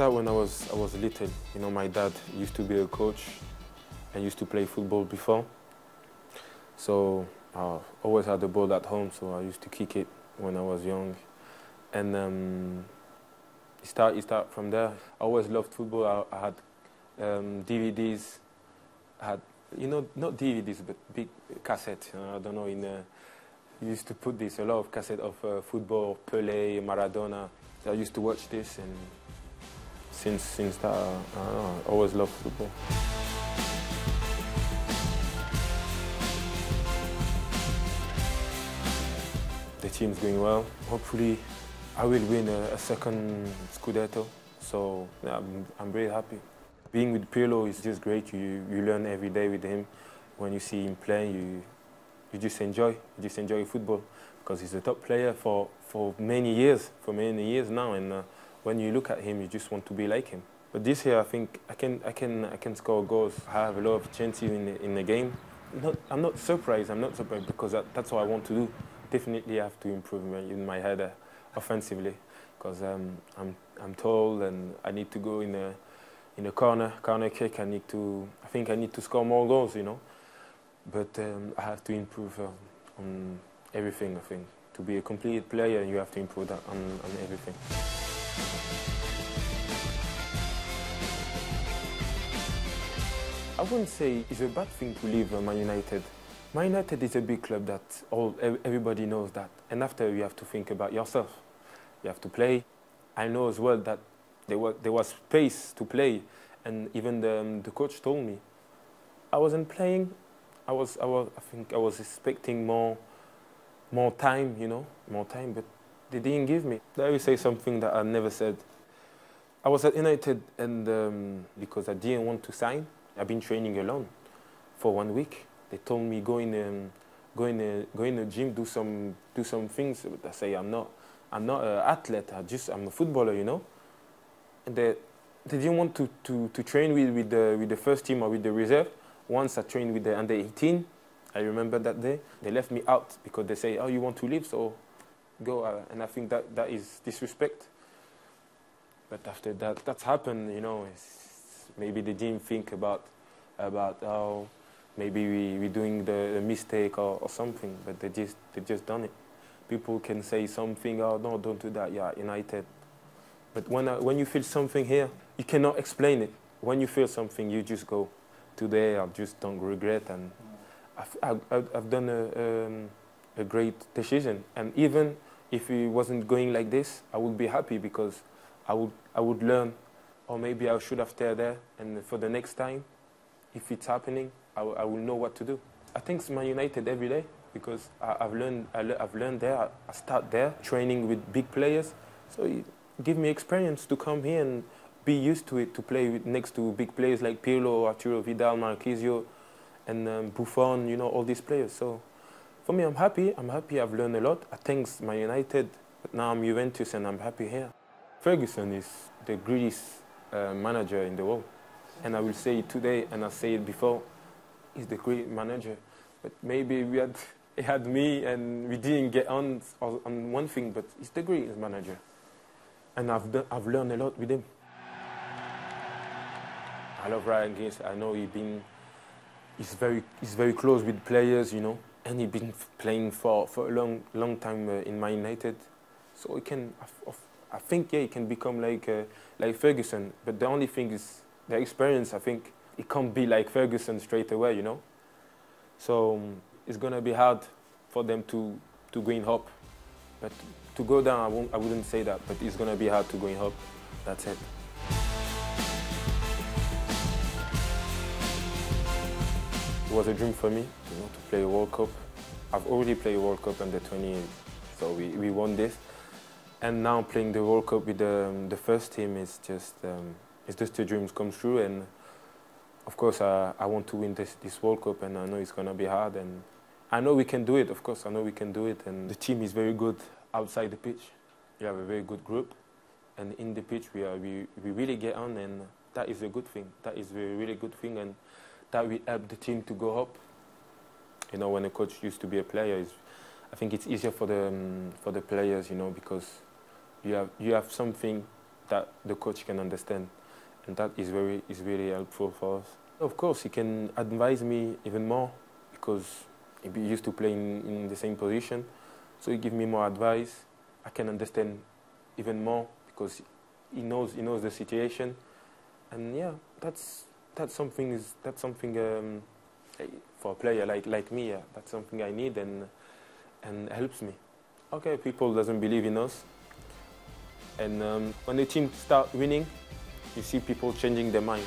started when I was, I was little. You know, my dad used to be a coach and used to play football before. So I always had the ball at home, so I used to kick it when I was young. And um, it started it start from there. I always loved football. I, I had um, DVDs. I had, you know, not DVDs, but big cassettes. I don't know, in uh, used to put this, a lot of cassette of uh, football, Pelé, Maradona. I used to watch this and since, since that, uh, I always loved football. The team's going well. Hopefully, I will win a, a second Scudetto. So yeah, I'm, I'm very happy. Being with Pirlo is just great. You, you learn every day with him. When you see him playing, you, you just enjoy. You just enjoy football because he's a top player for, for many years, for many years now. And uh, when you look at him, you just want to be like him. But this year, I think I can, I can, I can score goals. I have a lot of chances in the, in the game. Not, I'm not surprised. I'm not surprised because that, that's what I want to do. Definitely I have to improve my, in my head uh, offensively because um, I'm, I'm tall and I need to go in a, in a corner, corner kick. I need to, I think I need to score more goals, you know. But um, I have to improve uh, on everything, I think. To be a complete player, you have to improve on, on everything. I wouldn't say it's a bad thing to leave Man United. Man United is a big club that all everybody knows that. And after you have to think about yourself. You have to play. I know as well that there was, there was space to play. And even the, um, the coach told me, I wasn't playing. I was, I was, I think I was expecting more, more time, you know, more time, but they didn't give me. I will say something that I never said. I was at United and um, because I didn't want to sign, I've been training alone for one week. They told me go in, um, go in, a, go in the gym, do some, do some things. I say I'm not, I'm not an athlete. I just, I'm a footballer, you know. And they, they didn't want to, to, to train with, with, the, with the first team or with the reserve. Once I trained with the under 18, I remember that day. They left me out because they say, oh, you want to leave, so go. Uh, and I think that, that is disrespect. But after that, that's happened, you know, maybe they didn't think about, about oh, maybe we, we're doing the, the mistake or, or something, but they just, they just done it. People can say something, oh, no, don't do that, yeah, United. But when, uh, when you feel something here, you cannot explain it. When you feel something, you just go. Today, I just don't regret, and I've, I've, I've done a, um, a great decision. And even if it wasn't going like this, I would be happy because I would, I would learn, or maybe I should have stayed there, and for the next time, if it's happening, I, I will know what to do. I think it's Man United every day because I, have learned, I, have learned there, I start there, training with big players, so it give me experience to come here and be used to it, to play with, next to big players like Pirlo, Arturo Vidal, Marchisio, and um, Buffon, you know, all these players. So for me, I'm happy. I'm happy I've learned a lot. I thanks my United, now I'm Juventus and I'm happy here. Ferguson is the greatest uh, manager in the world. And I will say it today, and I say it before, he's the great manager. But maybe we had, he had me and we didn't get on on one thing, but he's the greatest manager. And I've, done, I've learned a lot with him. I love Ryan Giggs. I know he's been, he's very, he's very close with players, you know, and he's been playing for, for a long, long time uh, in Man United. So he can, I think, yeah, he can become like, uh, like Ferguson. But the only thing is the experience. I think it can't be like Ferguson straight away, you know. So um, it's gonna be hard for them to to go in up. But to go down, I, won't, I wouldn't say that. But it's gonna be hard to go in up. That's it. It was a dream for me you know, to play a World Cup. I've already played World Cup under 20, so we, we won this. And now playing the World Cup with the, the first team is just, um, it's just a dream come true. And of course, uh, I want to win this, this World Cup, and I know it's going to be hard. And I know we can do it, of course, I know we can do it. And the team is very good outside the pitch. We have a very good group. And in the pitch, we, are, we, we really get on, and that is a good thing. That is a really good thing. And that will help the team to go up. You know, when a coach used to be a player, I think it's easier for the um, for the players, you know, because you have you have something that the coach can understand. And that is, very, is really helpful for us. Of course, he can advise me even more because he used to play in, in the same position. So he give me more advice. I can understand even more because he knows, he knows the situation. And yeah, that's, that's something, is, that's something um, for a player like, like me, yeah, that's something I need and, and helps me. Okay, people doesn't believe in us. And um, when the team start winning, you see people changing their mind.